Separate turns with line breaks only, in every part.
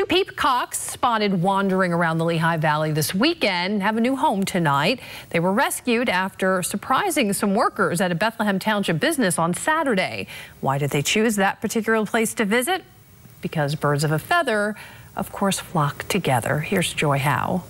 Two peacocks spotted wandering around the Lehigh Valley this weekend have a new home tonight. They were rescued after surprising some workers at a Bethlehem Township business on Saturday. Why did they choose that particular place to visit? Because birds of a feather, of course, flock together. Here's Joy Howe.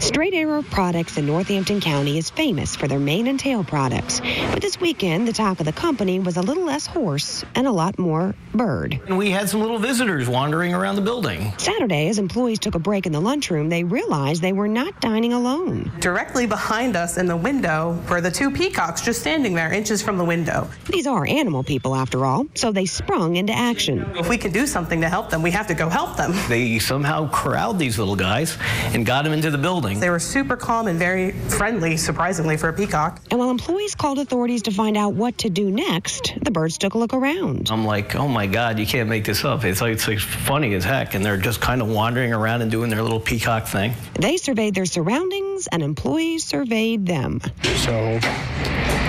Straight Arrow Products in Northampton County is famous for their mane and tail products. But this weekend, the talk of the company was a little less horse and a lot more bird.
And we had some little visitors wandering around the building.
Saturday, as employees took a break in the lunchroom, they realized they were not dining alone.
Directly behind us in the window were the two peacocks just standing there inches from the window.
These are animal people, after all, so they sprung into action.
If we can do something to help them, we have to go help them.
They somehow corralled these little guys and got them into the building building.
They were super calm and very friendly, surprisingly, for a peacock.
And while employees called authorities to find out what to do next, the birds took a look around.
I'm like, oh my God, you can't make this up. It's like, it's like funny as heck. And they're just kind of wandering around and doing their little peacock thing.
They surveyed their surroundings and employees surveyed them.
So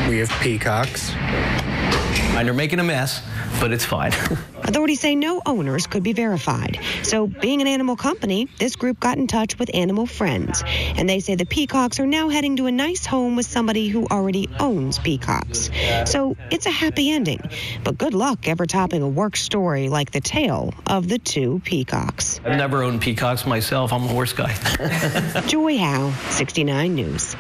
we have peacocks.
And they're making a mess but it's fine.
Authorities say no owners could be verified. So, being an animal company, this group got in touch with animal friends. And they say the peacocks are now heading to a nice home with somebody who already owns peacocks. So, it's a happy ending. But good luck ever topping a work story like the tale of the two peacocks.
I've never owned peacocks myself. I'm a horse guy.
Joy Howe, 69 News.